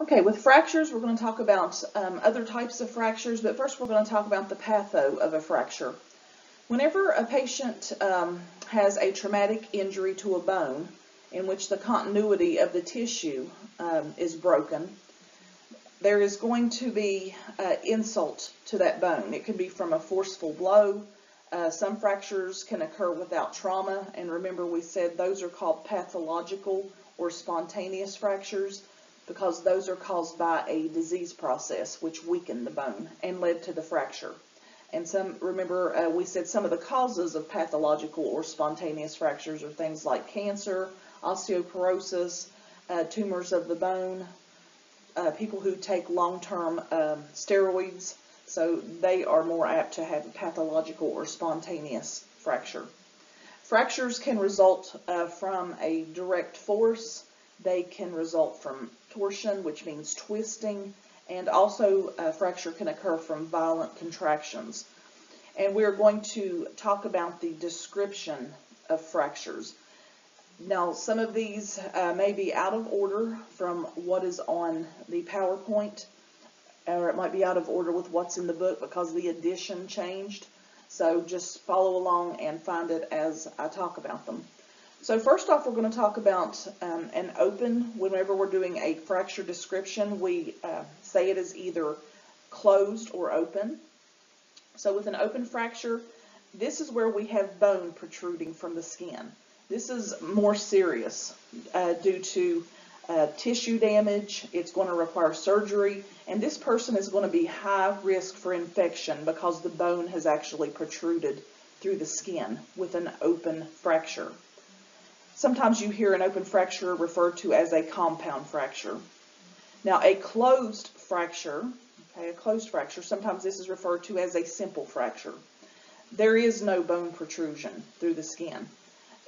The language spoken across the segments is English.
Okay, with fractures, we're going to talk about um, other types of fractures, but first we're going to talk about the patho of a fracture. Whenever a patient um, has a traumatic injury to a bone in which the continuity of the tissue um, is broken, there is going to be uh, insult to that bone. It could be from a forceful blow. Uh, some fractures can occur without trauma, and remember we said those are called pathological or spontaneous fractures because those are caused by a disease process which weakened the bone and led to the fracture. And some, remember, uh, we said some of the causes of pathological or spontaneous fractures are things like cancer, osteoporosis, uh, tumors of the bone, uh, people who take long-term um, steroids, so they are more apt to have a pathological or spontaneous fracture. Fractures can result uh, from a direct force, they can result from torsion, which means twisting, and also a fracture can occur from violent contractions. And we're going to talk about the description of fractures. Now, some of these uh, may be out of order from what is on the PowerPoint, or it might be out of order with what's in the book because the edition changed. So just follow along and find it as I talk about them. So first off, we're going to talk about um, an open. Whenever we're doing a fracture description, we uh, say it is either closed or open. So with an open fracture, this is where we have bone protruding from the skin. This is more serious uh, due to uh, tissue damage. It's going to require surgery, and this person is going to be high risk for infection because the bone has actually protruded through the skin with an open fracture. Sometimes you hear an open fracture referred to as a compound fracture. Now, a closed fracture, okay, a closed fracture, sometimes this is referred to as a simple fracture. There is no bone protrusion through the skin.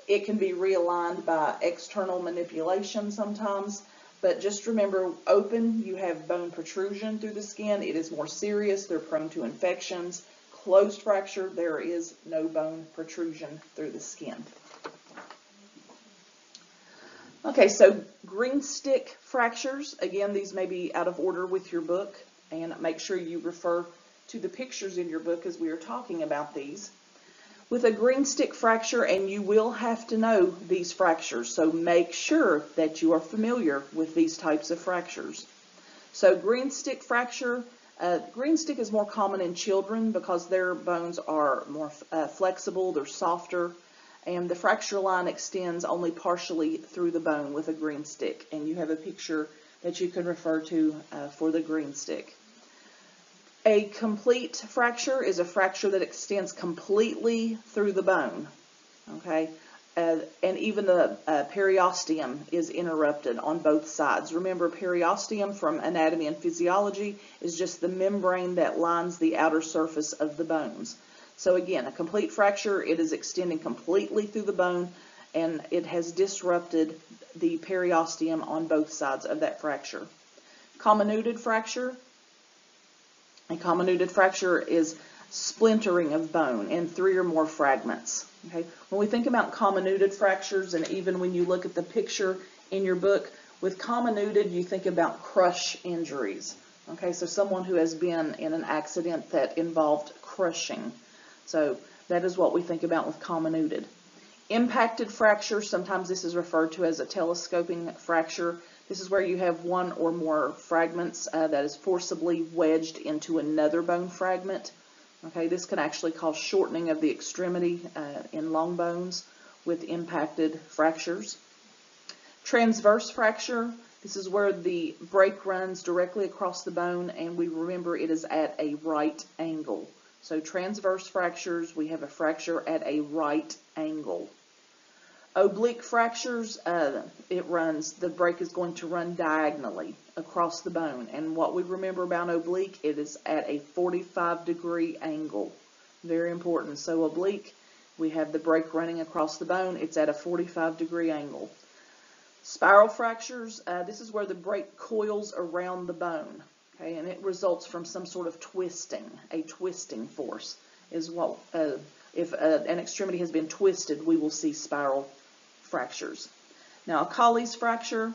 It can be realigned by external manipulation sometimes, but just remember, open, you have bone protrusion through the skin. It is more serious. They're prone to infections. Closed fracture, there is no bone protrusion through the skin. Okay, so green stick fractures, again, these may be out of order with your book, and make sure you refer to the pictures in your book as we are talking about these. With a green stick fracture, and you will have to know these fractures, so make sure that you are familiar with these types of fractures. So green stick fracture, uh, green stick is more common in children because their bones are more uh, flexible, they're softer, and the fracture line extends only partially through the bone with a green stick. And you have a picture that you can refer to uh, for the green stick. A complete fracture is a fracture that extends completely through the bone. Okay, uh, and even the uh, periosteum is interrupted on both sides. Remember, periosteum from anatomy and physiology is just the membrane that lines the outer surface of the bones. So again, a complete fracture, it is extending completely through the bone and it has disrupted the periosteum on both sides of that fracture. Comminuted fracture. A comminuted fracture is splintering of bone in three or more fragments. Okay, When we think about comminuted fractures, and even when you look at the picture in your book, with comminuted, you think about crush injuries. Okay, so someone who has been in an accident that involved crushing. So that is what we think about with comminuted. Impacted fracture, sometimes this is referred to as a telescoping fracture. This is where you have one or more fragments uh, that is forcibly wedged into another bone fragment. Okay, this can actually cause shortening of the extremity uh, in long bones with impacted fractures. Transverse fracture, this is where the break runs directly across the bone and we remember it is at a right angle. So transverse fractures, we have a fracture at a right angle. Oblique fractures, uh, it runs, the break is going to run diagonally across the bone. And what we remember about oblique, it is at a 45 degree angle. Very important. So oblique, we have the break running across the bone, it's at a 45 degree angle. Spiral fractures, uh, this is where the break coils around the bone. Okay, and it results from some sort of twisting, a twisting force is what, uh, if uh, an extremity has been twisted, we will see spiral fractures. Now, a Colles fracture,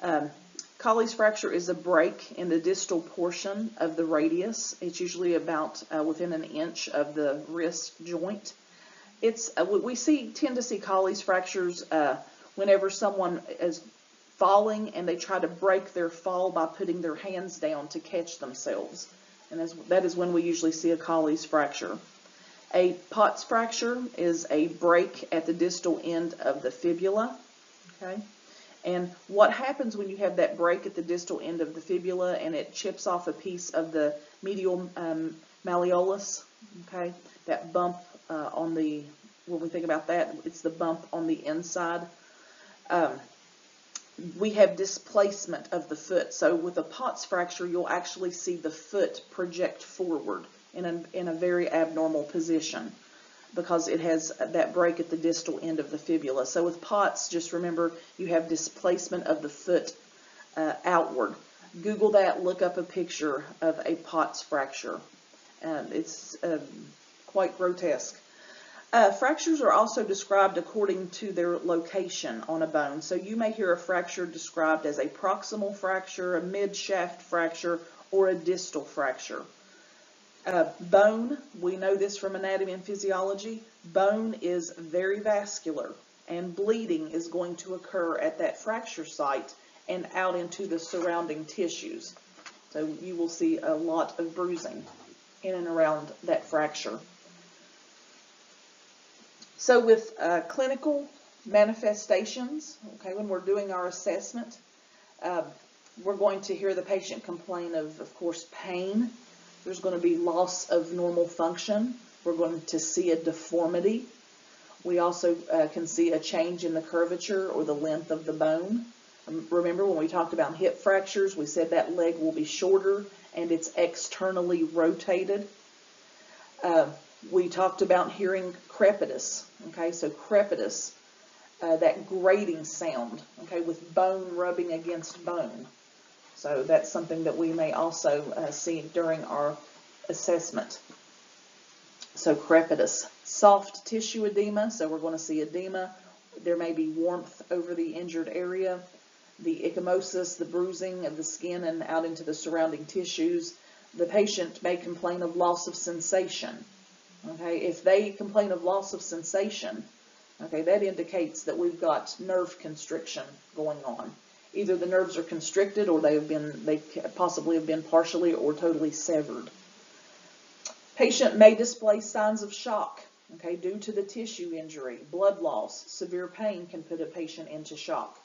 um, Colles fracture is a break in the distal portion of the radius. It's usually about uh, within an inch of the wrist joint. It's uh, we see tend to see Colles fractures uh, whenever someone is falling and they try to break their fall by putting their hands down to catch themselves. And that is when we usually see a Colles fracture. A Pott's fracture is a break at the distal end of the fibula. Okay. And what happens when you have that break at the distal end of the fibula and it chips off a piece of the medial um, malleolus, okay, that bump uh, on the, when we think about that, it's the bump on the inside. Um, we have displacement of the foot. So with a Pott's fracture, you'll actually see the foot project forward in a, in a very abnormal position because it has that break at the distal end of the fibula. So with Pott's, just remember you have displacement of the foot uh, outward. Google that, look up a picture of a Pott's fracture. Um, it's um, quite grotesque. Uh, fractures are also described according to their location on a bone. So you may hear a fracture described as a proximal fracture, a mid-shaft fracture, or a distal fracture. Uh, bone, we know this from anatomy and physiology, bone is very vascular and bleeding is going to occur at that fracture site and out into the surrounding tissues. So you will see a lot of bruising in and around that fracture. So with uh, clinical manifestations, okay, when we're doing our assessment, uh, we're going to hear the patient complain of, of course, pain, there's going to be loss of normal function. We're going to see a deformity. We also uh, can see a change in the curvature or the length of the bone. Um, remember when we talked about hip fractures, we said that leg will be shorter and it's externally rotated. Uh, we talked about hearing crepitus. Okay, so crepitus, uh, that grating sound, okay, with bone rubbing against bone. So that's something that we may also uh, see during our assessment. So crepitus, soft tissue edema, so we're going to see edema. There may be warmth over the injured area. The ecchymosis, the bruising of the skin and out into the surrounding tissues. The patient may complain of loss of sensation. Okay, if they complain of loss of sensation, okay, that indicates that we've got nerve constriction going on either the nerves are constricted or they have been, they possibly have been partially or totally severed. Patient may display signs of shock, okay, due to the tissue injury, blood loss, severe pain can put a patient into shock.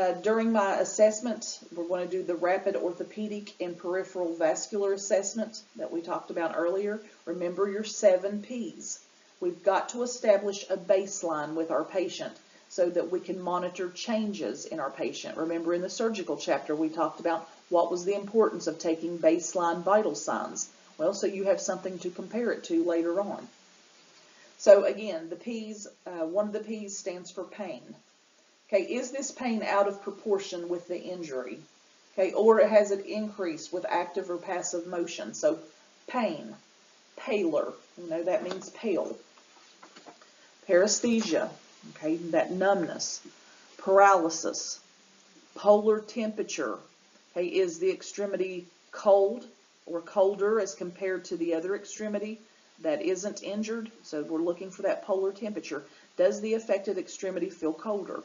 Uh, during my assessment, we're going to do the rapid orthopedic and peripheral vascular assessment that we talked about earlier. Remember your seven P's. We've got to establish a baseline with our patient so that we can monitor changes in our patient. Remember in the surgical chapter we talked about what was the importance of taking baseline vital signs. Well, so you have something to compare it to later on. So again, the P's, uh, one of the P's stands for pain. Okay, is this pain out of proportion with the injury? Okay, or has it increased with active or passive motion? So pain, pallor, you know, that means pale. Paresthesia, okay, that numbness, paralysis, polar temperature, okay, is the extremity cold or colder as compared to the other extremity that isn't injured? So we're looking for that polar temperature. Does the affected extremity feel colder?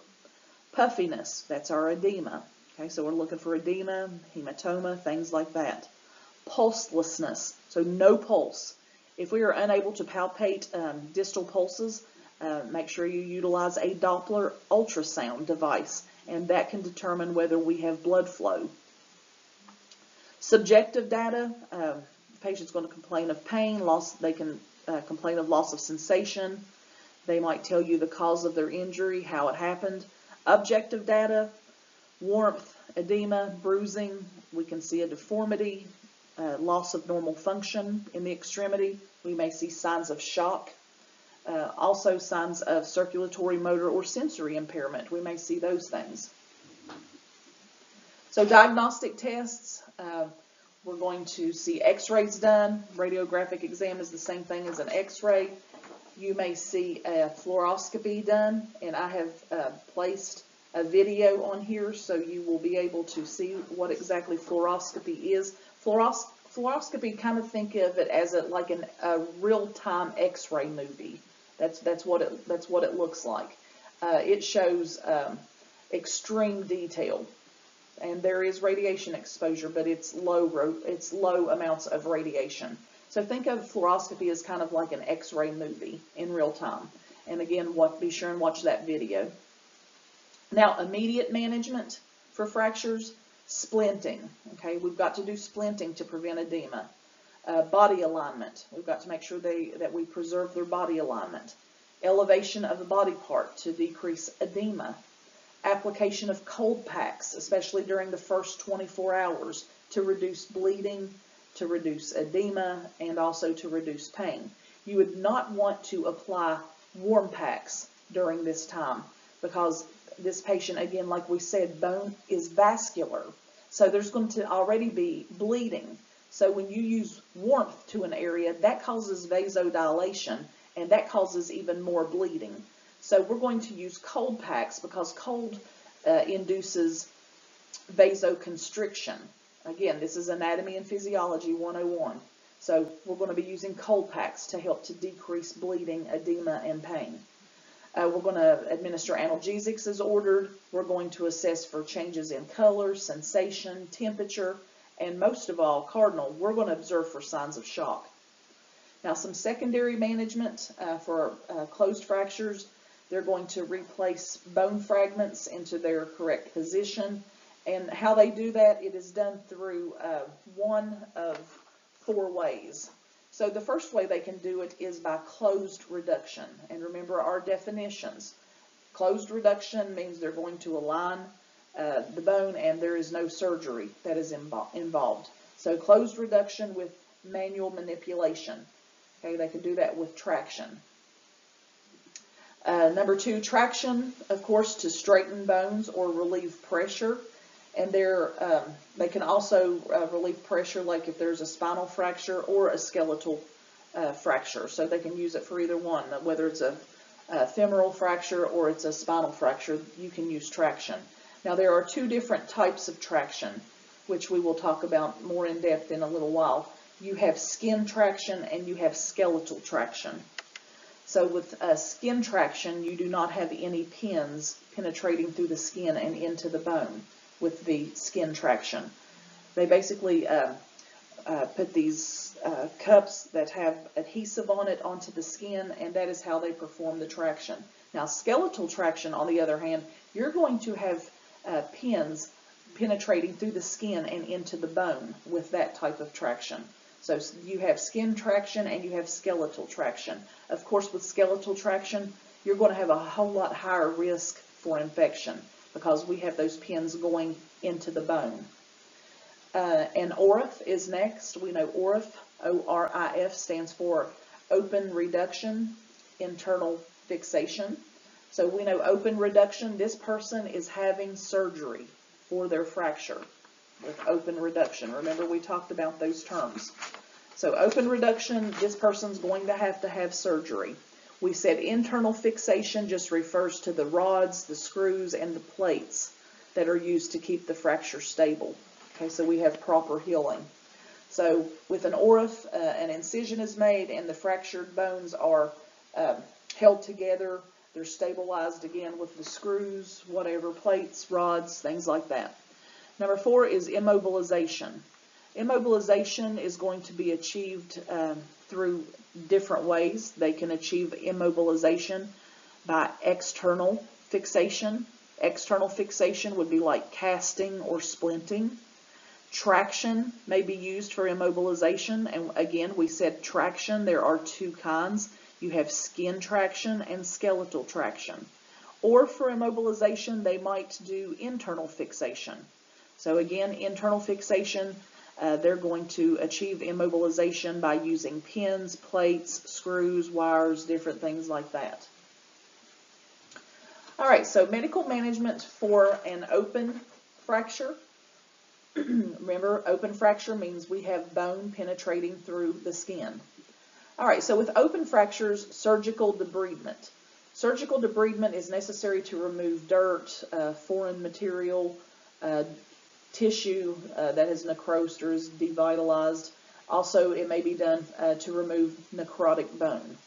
Puffiness, that's our edema. Okay, so we're looking for edema, hematoma, things like that. Pulselessness, so no pulse. If we are unable to palpate um, distal pulses, uh, make sure you utilize a Doppler ultrasound device, and that can determine whether we have blood flow. Subjective data, the patient's going to complain of pain, loss. They can uh, complain of loss of sensation. They might tell you the cause of their injury, how it happened. Objective data, warmth, edema, bruising. We can see a deformity, uh, loss of normal function in the extremity. We may see signs of shock uh, also signs of circulatory, motor, or sensory impairment. We may see those things. So diagnostic tests, uh, we're going to see x-rays done. Radiographic exam is the same thing as an x-ray. You may see a fluoroscopy done, and I have uh, placed a video on here, so you will be able to see what exactly fluoroscopy is. Fluoros fluoroscopy, kind of think of it as a, like an, a real-time x-ray movie. That's, that's, what it, that's what it looks like. Uh, it shows um, extreme detail and there is radiation exposure, but it's low, it's low amounts of radiation. So think of fluoroscopy as kind of like an x-ray movie in real time. And again, what, be sure and watch that video. Now, immediate management for fractures, splinting. Okay, we've got to do splinting to prevent edema. Uh, body alignment, we've got to make sure they, that we preserve their body alignment. Elevation of the body part to decrease edema application of cold packs, especially during the first 24 hours, to reduce bleeding, to reduce edema, and also to reduce pain. You would not want to apply warm packs during this time because this patient, again, like we said, bone is vascular. So there's going to already be bleeding. So when you use warmth to an area, that causes vasodilation and that causes even more bleeding. So we're going to use cold packs because cold uh, induces vasoconstriction. Again, this is Anatomy and Physiology 101. So we're going to be using cold packs to help to decrease bleeding, edema, and pain. Uh, we're going to administer analgesics as ordered. We're going to assess for changes in color, sensation, temperature, and most of all, cardinal, we're going to observe for signs of shock. Now, some secondary management uh, for uh, closed fractures they're going to replace bone fragments into their correct position. And how they do that, it is done through uh, one of four ways. So the first way they can do it is by closed reduction. And remember our definitions. Closed reduction means they're going to align uh, the bone and there is no surgery that is involved. So closed reduction with manual manipulation. Okay, they can do that with traction. Uh, number two, traction, of course, to straighten bones or relieve pressure. And they're, um, they can also uh, relieve pressure like if there's a spinal fracture or a skeletal uh, fracture. So they can use it for either one, whether it's a, a femoral fracture or it's a spinal fracture, you can use traction. Now there are two different types of traction, which we will talk about more in depth in a little while. You have skin traction and you have skeletal traction. So with uh, skin traction, you do not have any pins penetrating through the skin and into the bone with the skin traction. They basically uh, uh, put these uh, cups that have adhesive on it onto the skin, and that is how they perform the traction. Now, skeletal traction, on the other hand, you're going to have uh, pins penetrating through the skin and into the bone with that type of traction. So you have skin traction and you have skeletal traction. Of course, with skeletal traction, you're going to have a whole lot higher risk for infection because we have those pins going into the bone. Uh, and ORIF is next. We know ORIF, O-R-I-F, stands for open reduction, internal fixation. So we know open reduction, this person is having surgery for their fracture with open reduction. Remember we talked about those terms. So open reduction, this person's going to have to have surgery. We said internal fixation just refers to the rods, the screws, and the plates that are used to keep the fracture stable. Okay, so we have proper healing. So with an ORIF, uh, an incision is made and the fractured bones are uh, held together. They're stabilized again with the screws, whatever, plates, rods, things like that. Number four is immobilization. Immobilization is going to be achieved um, through different ways. They can achieve immobilization by external fixation. External fixation would be like casting or splinting. Traction may be used for immobilization. And again, we said traction, there are two kinds. You have skin traction and skeletal traction. Or for immobilization, they might do internal fixation. So again, internal fixation, uh, they're going to achieve immobilization by using pins, plates, screws, wires, different things like that. All right, so medical management for an open fracture. Remember, open fracture means we have bone penetrating through the skin. All right, so with open fractures, surgical debridement. Surgical debridement is necessary to remove dirt, uh, foreign material, uh, tissue uh, that has necrosed or is devitalized. Also, it may be done uh, to remove necrotic bone.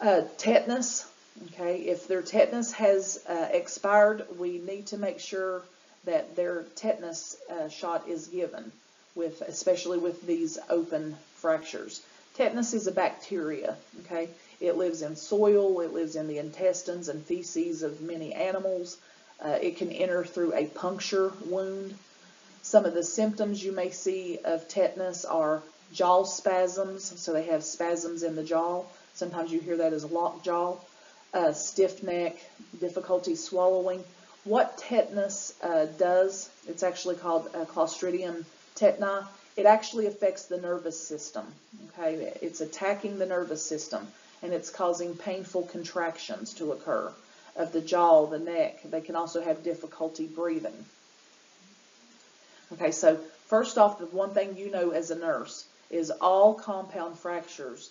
Uh, tetanus, okay, if their tetanus has uh, expired, we need to make sure that their tetanus uh, shot is given, with especially with these open fractures. Tetanus is a bacteria, okay? It lives in soil, it lives in the intestines and feces of many animals. Uh, it can enter through a puncture wound. Some of the symptoms you may see of tetanus are jaw spasms, so they have spasms in the jaw. Sometimes you hear that as locked jaw, uh, stiff neck, difficulty swallowing. What tetanus uh, does, it's actually called uh, Clostridium tetani, it actually affects the nervous system, okay? It's attacking the nervous system, and it's causing painful contractions to occur of the jaw, the neck. They can also have difficulty breathing. Okay, so first off, the one thing you know as a nurse is all compound fractures.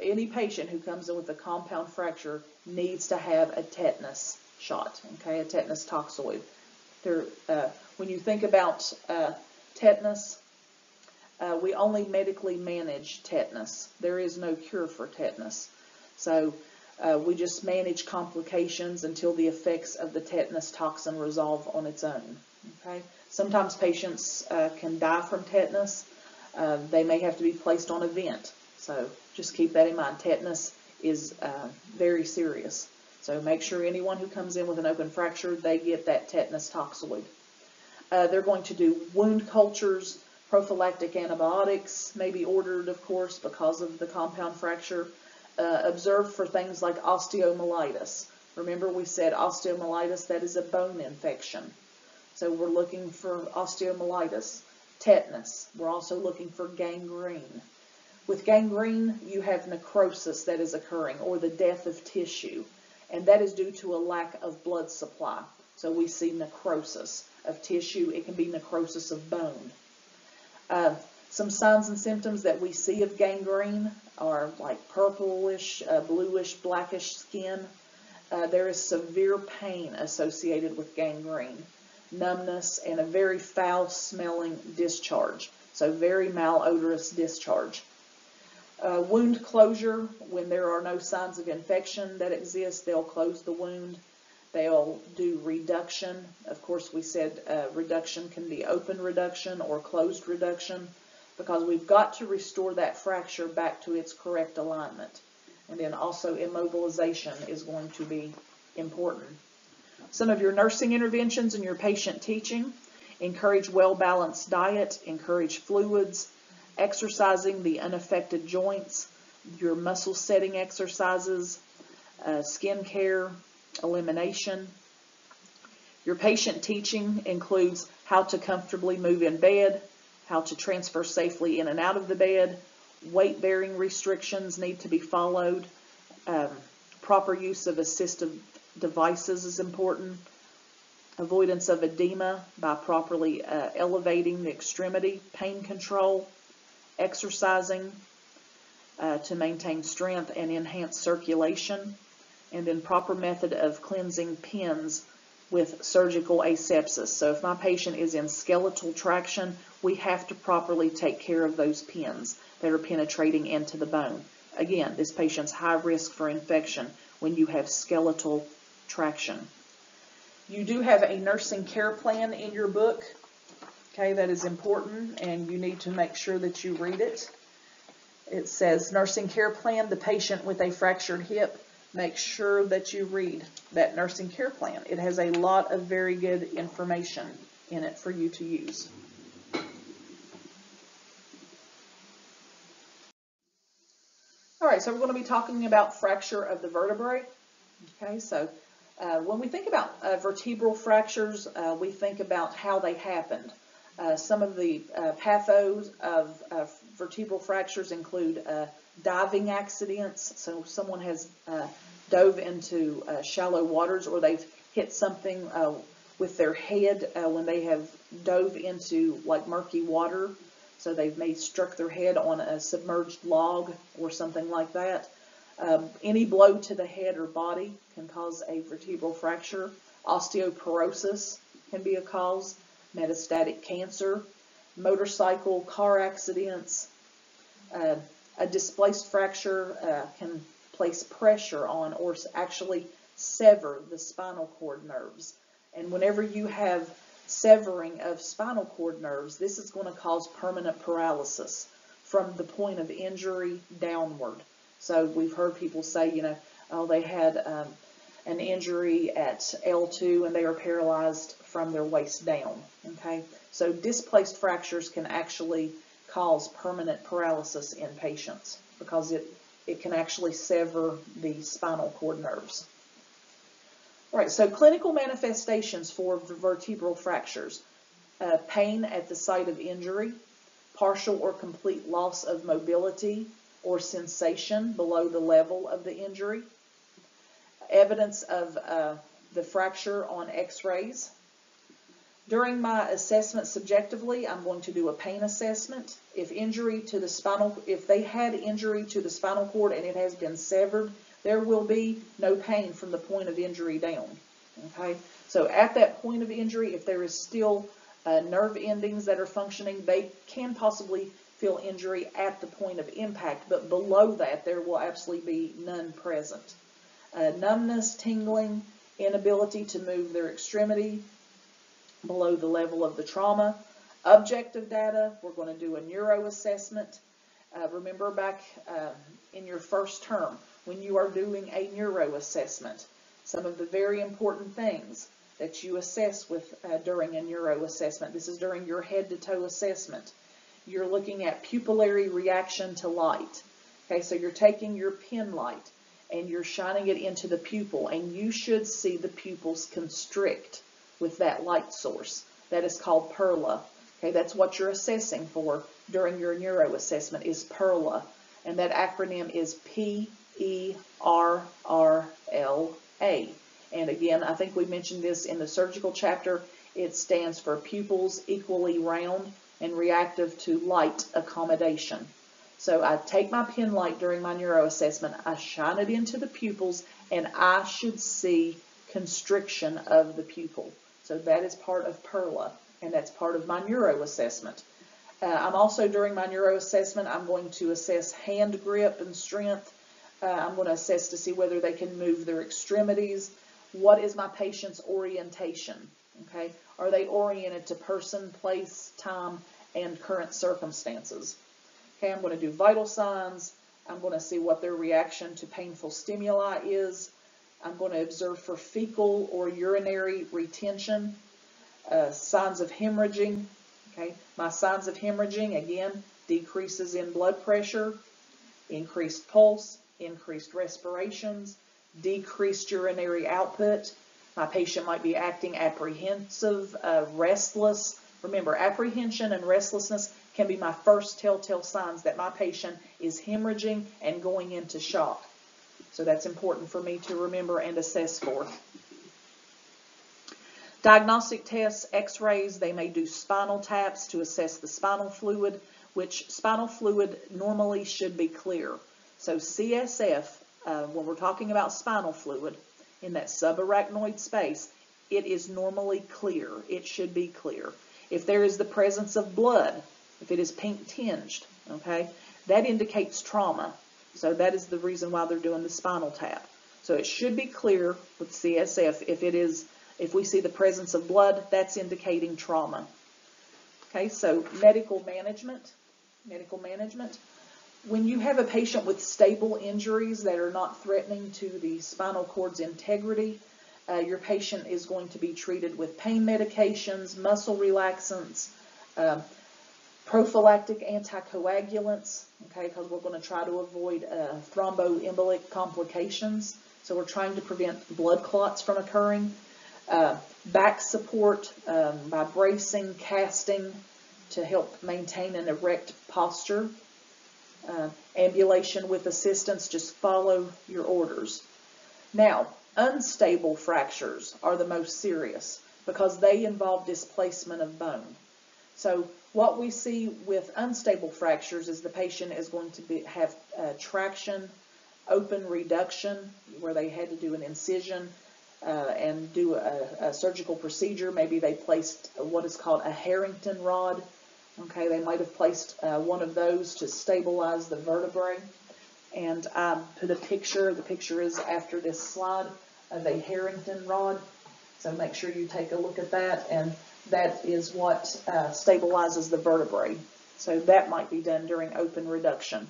Any patient who comes in with a compound fracture needs to have a tetanus shot, okay, a tetanus toxoid. There, uh, when you think about uh, tetanus, uh, we only medically manage tetanus. There is no cure for tetanus. So uh, we just manage complications until the effects of the tetanus toxin resolve on its own. Okay. Sometimes patients uh, can die from tetanus. Uh, they may have to be placed on a vent. So just keep that in mind. Tetanus is uh, very serious. So make sure anyone who comes in with an open fracture, they get that tetanus toxoid. Uh, they're going to do wound cultures, prophylactic antibiotics may be ordered, of course, because of the compound fracture. Uh, observed for things like osteomyelitis. Remember we said osteomyelitis, that is a bone infection. So we're looking for osteomyelitis, tetanus. We're also looking for gangrene. With gangrene, you have necrosis that is occurring or the death of tissue, and that is due to a lack of blood supply. So we see necrosis of tissue. It can be necrosis of bone. Uh, some signs and symptoms that we see of gangrene are like purplish, uh, bluish, blackish skin. Uh, there is severe pain associated with gangrene, numbness, and a very foul smelling discharge. So very malodorous discharge. Uh, wound closure, when there are no signs of infection that exist, they'll close the wound. They'll do reduction. Of course, we said uh, reduction can be open reduction or closed reduction because we've got to restore that fracture back to its correct alignment. And then also immobilization is going to be important. Some of your nursing interventions and your patient teaching, encourage well-balanced diet, encourage fluids, exercising the unaffected joints, your muscle setting exercises, uh, skin care, elimination. Your patient teaching includes how to comfortably move in bed, how to transfer safely in and out of the bed. Weight bearing restrictions need to be followed. Um, proper use of assistive devices is important. Avoidance of edema by properly uh, elevating the extremity. Pain control. Exercising uh, to maintain strength and enhance circulation. And then proper method of cleansing pins with surgical asepsis. So if my patient is in skeletal traction, we have to properly take care of those pins that are penetrating into the bone. Again, this patient's high risk for infection when you have skeletal traction. You do have a nursing care plan in your book. Okay, that is important and you need to make sure that you read it. It says nursing care plan, the patient with a fractured hip make sure that you read that nursing care plan. It has a lot of very good information in it for you to use. All right, so we're going to be talking about fracture of the vertebrae. Okay, so uh, when we think about uh, vertebral fractures, uh, we think about how they happened. Uh, some of the uh, pathos of uh, vertebral fractures include diving accidents. So someone has dove into uh, shallow waters or they've hit something uh, with their head uh, when they have dove into like murky water. So they've may struck their head on a submerged log or something like that. Um, any blow to the head or body can cause a vertebral fracture. Osteoporosis can be a cause. Metastatic cancer, motorcycle, car accidents. Uh, a displaced fracture uh, can place pressure on or actually sever the spinal cord nerves. And whenever you have severing of spinal cord nerves, this is going to cause permanent paralysis from the point of injury downward. So we've heard people say, you know, oh, they had um, an injury at L2 and they are paralyzed from their waist down. Okay, so displaced fractures can actually cause permanent paralysis in patients because it, it can actually sever the spinal cord nerves. All right, so clinical manifestations for vertebral fractures. Uh, pain at the site of injury, partial or complete loss of mobility or sensation below the level of the injury, evidence of uh, the fracture on x-rays. During my assessment subjectively, I'm going to do a pain assessment. If injury to the spinal, if they had injury to the spinal cord and it has been severed, there will be no pain from the point of injury down. Okay, so at that point of injury, if there is still uh, nerve endings that are functioning, they can possibly feel injury at the point of impact, but below that, there will absolutely be none present. Uh, numbness, tingling, inability to move their extremity below the level of the trauma. Objective data, we're going to do a neuro assessment. Uh, remember back uh, in your first term, when you are doing a neuro assessment. Some of the very important things that you assess with uh, during a neuro assessment. This is during your head to toe assessment. You're looking at pupillary reaction to light. Okay, so you're taking your pin light and you're shining it into the pupil and you should see the pupils constrict with that light source. That is called PERRLA. Okay, that's what you're assessing for during your neuro assessment is PERRLA. And that acronym is P E-R-R-L-A. And again, I think we mentioned this in the surgical chapter. It stands for pupils equally round and reactive to light accommodation. So I take my pen light during my neuro assessment, I shine it into the pupils, and I should see constriction of the pupil. So that is part of PERRLA, and that's part of my neuro assessment. Uh, I'm also, during my neuro assessment, I'm going to assess hand grip and strength, uh, I'm going to assess to see whether they can move their extremities. What is my patient's orientation? Okay, are they oriented to person, place, time, and current circumstances? Okay, I'm going to do vital signs. I'm going to see what their reaction to painful stimuli is. I'm going to observe for fecal or urinary retention, uh, signs of hemorrhaging. Okay, my signs of hemorrhaging, again, decreases in blood pressure, increased pulse, increased respirations, decreased urinary output. My patient might be acting apprehensive, uh, restless. Remember, apprehension and restlessness can be my first telltale signs that my patient is hemorrhaging and going into shock. So that's important for me to remember and assess for. Diagnostic tests, x-rays, they may do spinal taps to assess the spinal fluid, which spinal fluid normally should be clear. So CSF, uh, when we're talking about spinal fluid, in that subarachnoid space, it is normally clear. It should be clear. If there is the presence of blood, if it is pink tinged, okay, that indicates trauma. So that is the reason why they're doing the spinal tap. So it should be clear with CSF. If it is, if we see the presence of blood, that's indicating trauma. Okay, so medical management, medical management. When you have a patient with stable injuries that are not threatening to the spinal cord's integrity, uh, your patient is going to be treated with pain medications, muscle relaxants, uh, prophylactic anticoagulants, okay, because we're going to try to avoid uh, thromboembolic complications. So we're trying to prevent blood clots from occurring. Uh, back support um, by bracing, casting to help maintain an erect posture uh, ambulation with assistance, just follow your orders. Now, unstable fractures are the most serious because they involve displacement of bone. So what we see with unstable fractures is the patient is going to be, have uh, traction open reduction, where they had to do an incision uh, and do a, a surgical procedure. Maybe they placed what is called a Harrington rod. Okay, they might have placed uh, one of those to stabilize the vertebrae. And I put a picture, the picture is after this slide, of a Harrington rod. So make sure you take a look at that, and that is what uh, stabilizes the vertebrae. So that might be done during open reduction.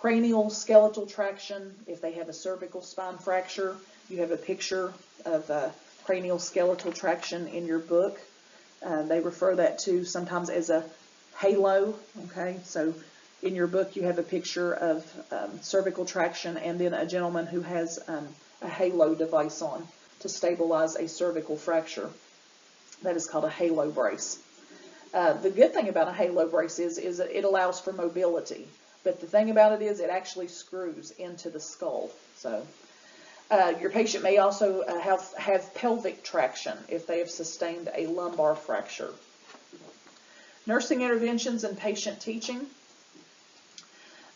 Cranial skeletal traction, if they have a cervical spine fracture, you have a picture of uh, cranial skeletal traction in your book. Uh, they refer that to sometimes as a halo, okay? So in your book you have a picture of um, cervical traction and then a gentleman who has um, a halo device on to stabilize a cervical fracture. That is called a halo brace. Uh, the good thing about a halo brace is, is it allows for mobility. But the thing about it is it actually screws into the skull. So uh, your patient may also uh, have, have pelvic traction if they have sustained a lumbar fracture. Nursing interventions and patient teaching.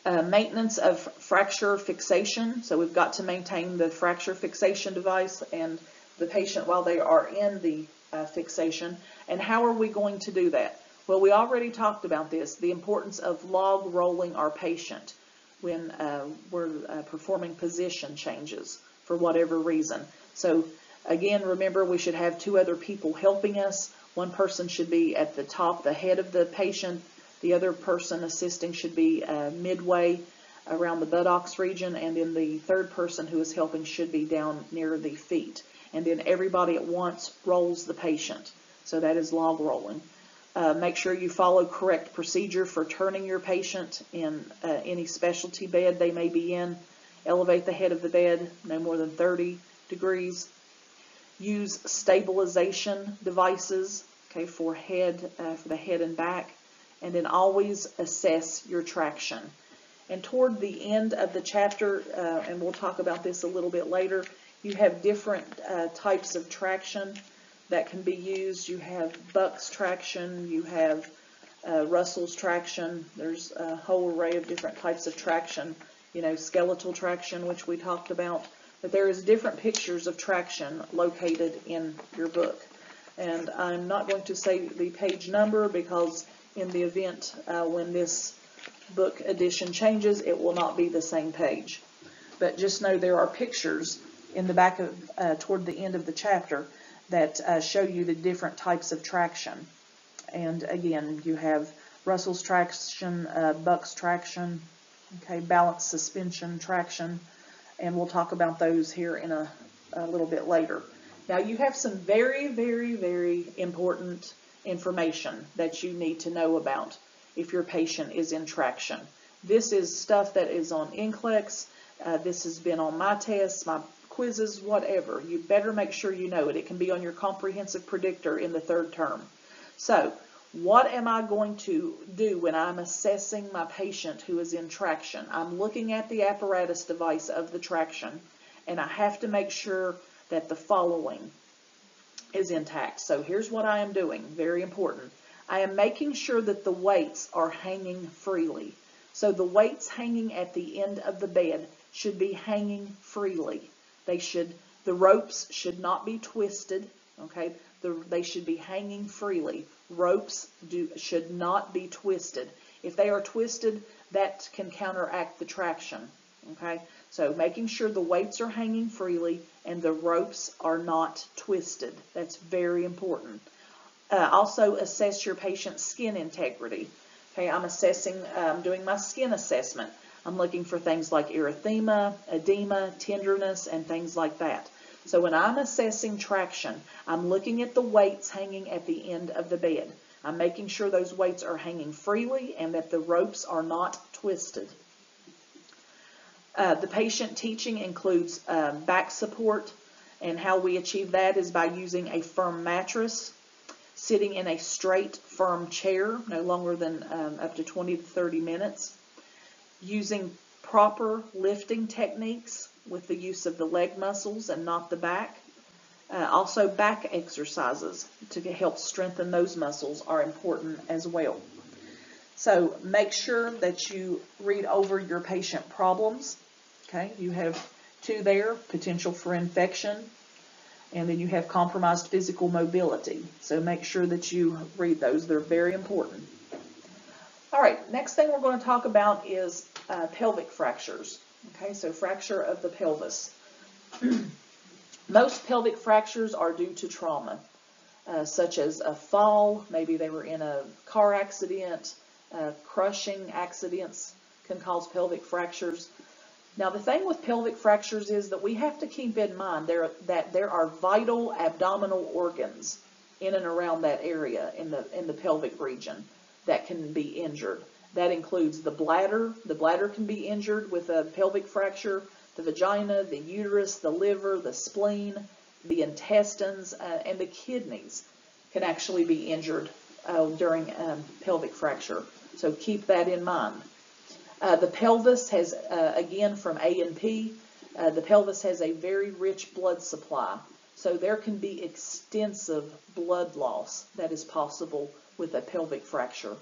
Uh, maintenance of fracture fixation. So we've got to maintain the fracture fixation device and the patient while they are in the uh, fixation. And how are we going to do that? Well, we already talked about this, the importance of log rolling our patient when uh, we're uh, performing position changes for whatever reason. So again, remember we should have two other people helping us. One person should be at the top, the head of the patient. The other person assisting should be uh, midway around the buttocks region, and then the third person who is helping should be down near the feet. And then everybody at once rolls the patient. So that is log rolling. Uh, make sure you follow correct procedure for turning your patient in uh, any specialty bed they may be in. Elevate the head of the bed no more than 30 degrees. Use stabilization devices, okay, for head, uh, for the head and back, and then always assess your traction. And toward the end of the chapter, uh, and we'll talk about this a little bit later, you have different uh, types of traction that can be used. You have Buck's traction, you have uh, Russell's traction. There's a whole array of different types of traction. You know, skeletal traction, which we talked about. But there is different pictures of traction located in your book. And I'm not going to say the page number because in the event uh, when this book edition changes, it will not be the same page. But just know there are pictures in the back of, uh, toward the end of the chapter that uh, show you the different types of traction. And again, you have Russell's traction, uh, Buck's traction, okay, balance suspension traction, and we'll talk about those here in a, a little bit later. Now you have some very, very, very important information that you need to know about if your patient is in traction. This is stuff that is on NCLEX. Uh, this has been on my tests, my quizzes, whatever. You better make sure you know it. It can be on your comprehensive predictor in the third term. So, what am I going to do when I'm assessing my patient who is in traction? I'm looking at the apparatus device of the traction, and I have to make sure that the following is intact. So here's what I am doing, very important. I am making sure that the weights are hanging freely. So the weights hanging at the end of the bed should be hanging freely. They should, the ropes should not be twisted, okay? The, they should be hanging freely. Ropes do, should not be twisted. If they are twisted, that can counteract the traction, okay? So making sure the weights are hanging freely and the ropes are not twisted. That's very important. Uh, also assess your patient's skin integrity. Okay, I'm assessing, I'm um, doing my skin assessment. I'm looking for things like erythema, edema, tenderness, and things like that. So when I'm assessing traction, I'm looking at the weights hanging at the end of the bed. I'm making sure those weights are hanging freely and that the ropes are not twisted. Uh, the patient teaching includes um, back support, and how we achieve that is by using a firm mattress, sitting in a straight, firm chair, no longer than um, up to 20 to 30 minutes, using proper lifting techniques with the use of the leg muscles and not the back. Uh, also, back exercises to help strengthen those muscles are important as well. So make sure that you read over your patient problems. Okay, you have two there, potential for infection, and then you have compromised physical mobility. So make sure that you read those. They're very important. All right, next thing we're going to talk about is uh, pelvic fractures. Okay, so fracture of the pelvis. Most pelvic fractures are due to trauma, uh, such as a fall, maybe they were in a car accident, uh, crushing accidents can cause pelvic fractures. Now the thing with pelvic fractures is that we have to keep in mind there, that there are vital abdominal organs in and around that area in the, in the pelvic region that can be injured. That includes the bladder. The bladder can be injured with a pelvic fracture, the vagina, the uterus, the liver, the spleen, the intestines, uh, and the kidneys can actually be injured uh, during um, pelvic fracture. So keep that in mind. Uh, the pelvis has, uh, again from A and P, uh, the pelvis has a very rich blood supply. So there can be extensive blood loss that is possible with a pelvic fracture.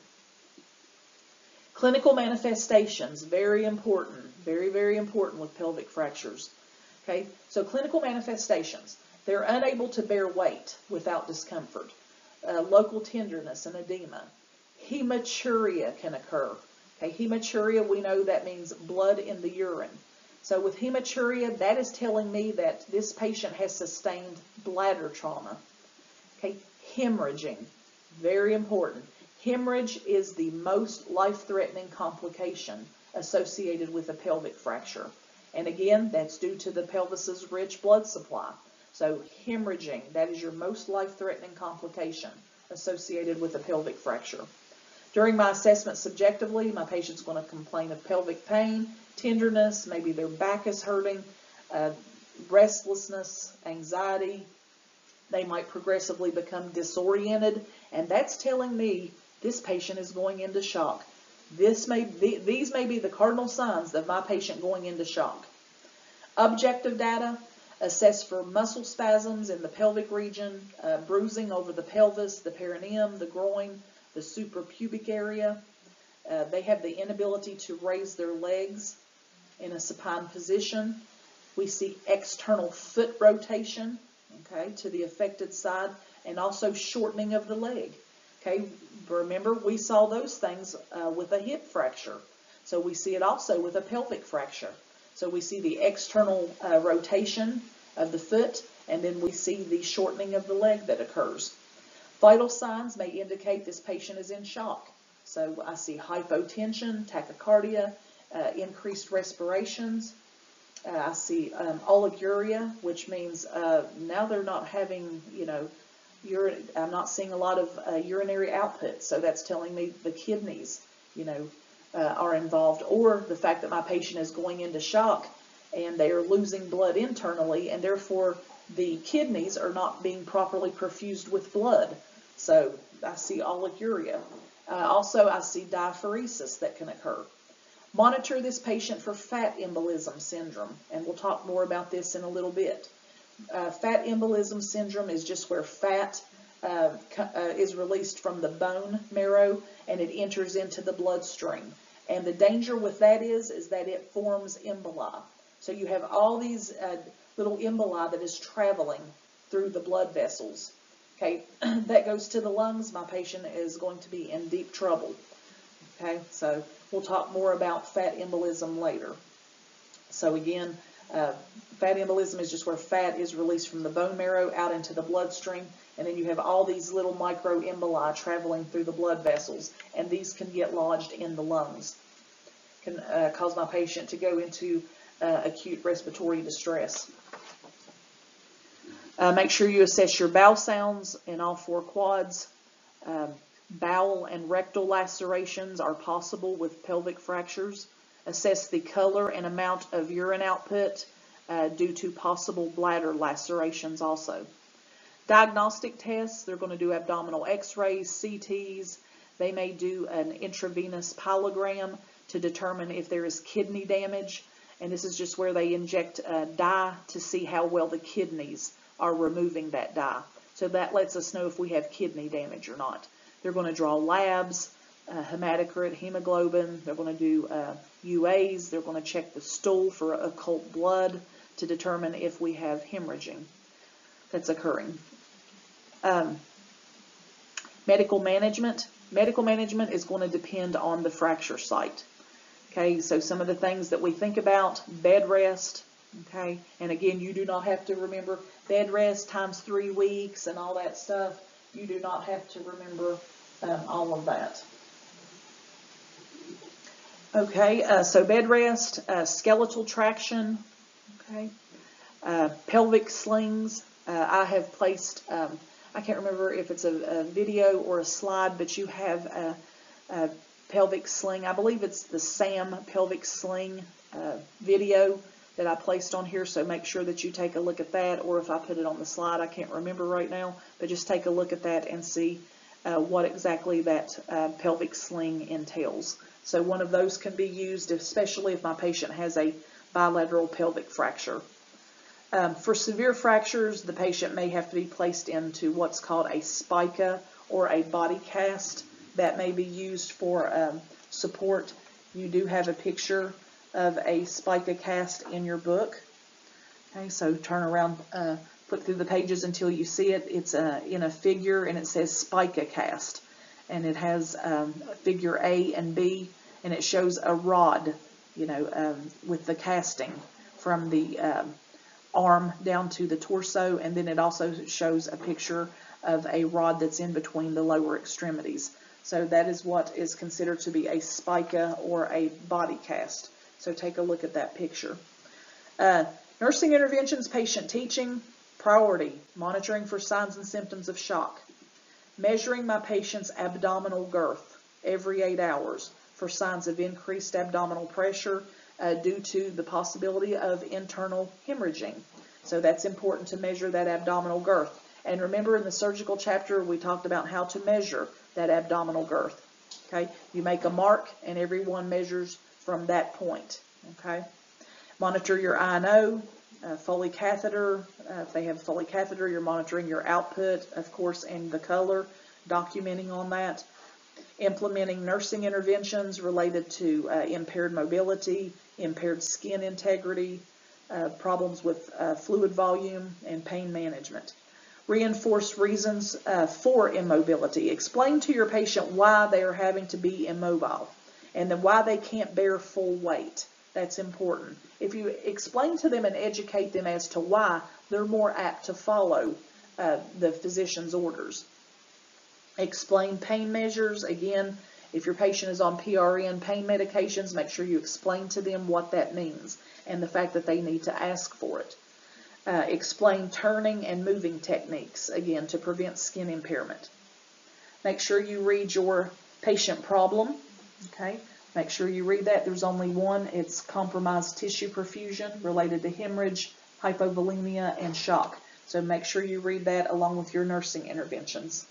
Clinical manifestations, very important, very, very important with pelvic fractures. Okay, so clinical manifestations, they're unable to bear weight without discomfort. Uh, local tenderness and edema. Hematuria can occur. Okay, hematuria, we know that means blood in the urine. So with hematuria, that is telling me that this patient has sustained bladder trauma. Okay, hemorrhaging, very important. Hemorrhage is the most life-threatening complication associated with a pelvic fracture. And again, that's due to the pelvis's rich blood supply. So hemorrhaging, that is your most life-threatening complication associated with a pelvic fracture. During my assessment subjectively, my patient's going to complain of pelvic pain, tenderness, maybe their back is hurting, uh, restlessness, anxiety. They might progressively become disoriented, and that's telling me this patient is going into shock. This may be, these may be the cardinal signs of my patient going into shock. Objective data, assess for muscle spasms in the pelvic region, uh, bruising over the pelvis, the perineum, the groin, the suprapubic area. Uh, they have the inability to raise their legs in a supine position. We see external foot rotation, okay, to the affected side, and also shortening of the leg. Okay, remember we saw those things uh, with a hip fracture. So we see it also with a pelvic fracture. So we see the external uh, rotation of the foot, and then we see the shortening of the leg that occurs. Vital signs may indicate this patient is in shock. So I see hypotension, tachycardia, uh, increased respirations. Uh, I see um, oliguria, which means uh, now they're not having, you know, I'm not seeing a lot of uh, urinary output, so that's telling me the kidneys, you know, uh, are involved, or the fact that my patient is going into shock and they are losing blood internally, and therefore the kidneys are not being properly perfused with blood. So I see oliguria. Uh, also, I see diaphoresis that can occur. Monitor this patient for fat embolism syndrome, and we'll talk more about this in a little bit. Uh, fat embolism syndrome is just where fat uh, uh, is released from the bone marrow and it enters into the bloodstream. And the danger with that is, is that it forms emboli. So you have all these uh, little emboli that is traveling through the blood vessels. Okay, that goes to the lungs. My patient is going to be in deep trouble. Okay, so we'll talk more about fat embolism later. So again, uh, fat embolism is just where fat is released from the bone marrow out into the bloodstream, and then you have all these little microemboli traveling through the blood vessels, and these can get lodged in the lungs. Can uh, cause my patient to go into uh, acute respiratory distress. Uh, make sure you assess your bowel sounds in all four quads. Um, bowel and rectal lacerations are possible with pelvic fractures assess the color and amount of urine output uh, due to possible bladder lacerations also. Diagnostic tests, they're going to do abdominal x-rays, CTs. They may do an intravenous pyelogram to determine if there is kidney damage. And this is just where they inject a dye to see how well the kidneys are removing that dye. So that lets us know if we have kidney damage or not. They're going to draw labs, uh, hematocrit, hemoglobin. They're going to do uh, UAs. They're going to check the stool for occult blood to determine if we have hemorrhaging that's occurring. Um, medical management. Medical management is going to depend on the fracture site. Okay, so some of the things that we think about, bed rest, okay, and again, you do not have to remember bed rest times three weeks and all that stuff. You do not have to remember um, all of that. Okay, uh, so bed rest, uh, skeletal traction, okay, uh, pelvic slings. Uh, I have placed, um, I can't remember if it's a, a, video or a slide, but you have a, a pelvic sling. I believe it's the SAM pelvic sling uh, video that I placed on here, so make sure that you take a look at that, or if I put it on the slide, I can't remember right now, but just take a look at that and see uh, what exactly that uh, pelvic sling entails. So one of those can be used, especially if my patient has a bilateral pelvic fracture. Um, for severe fractures, the patient may have to be placed into what's called a spica or a body cast that may be used for um, support. You do have a picture of a spica cast in your book. Okay, so turn around, uh, put through the pages until you see it. It's uh, in a figure and it says spica cast. And it has um, figure A and B and it shows a rod, you know, um, with the casting from the um, arm down to the torso. And then it also shows a picture of a rod that's in between the lower extremities. So that is what is considered to be a spica or a body cast. So take a look at that picture. Uh, nursing interventions, patient teaching, priority, monitoring for signs and symptoms of shock. Measuring my patient's abdominal girth every eight hours for signs of increased abdominal pressure uh, due to the possibility of internal hemorrhaging. So that's important to measure that abdominal girth. And remember in the surgical chapter, we talked about how to measure that abdominal girth. Okay, you make a mark and everyone measures from that point. Okay, monitor your I&O, uh, Foley catheter. Uh, if they have a Foley catheter, you're monitoring your output, of course, and the color, documenting on that. Implementing nursing interventions related to uh, impaired mobility, impaired skin integrity, uh, problems with uh, fluid volume, and pain management reinforce reasons uh, for immobility. Explain to your patient why they are having to be immobile and then why they can't bear full weight. That's important. If you explain to them and educate them as to why, they're more apt to follow uh, the physician's orders. Explain pain measures. Again, if your patient is on PRN pain medications, make sure you explain to them what that means and the fact that they need to ask for it. Uh, explain turning and moving techniques, again, to prevent skin impairment. Make sure you read your patient problem, okay? Make sure you read that. There's only one. It's compromised tissue perfusion related to hemorrhage, hypovolemia, and shock. So make sure you read that along with your nursing interventions.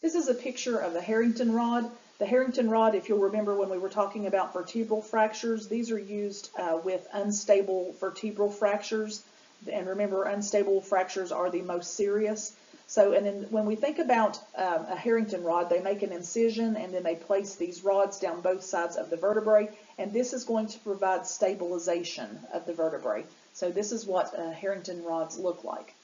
This is a picture of the Harrington rod. The Harrington rod, if you'll remember when we were talking about vertebral fractures, these are used uh, with unstable vertebral fractures. And remember, unstable fractures are the most serious. So, and then when we think about um, a Harrington rod, they make an incision and then they place these rods down both sides of the vertebrae. And this is going to provide stabilization of the vertebrae. So this is what uh, Harrington rods look like.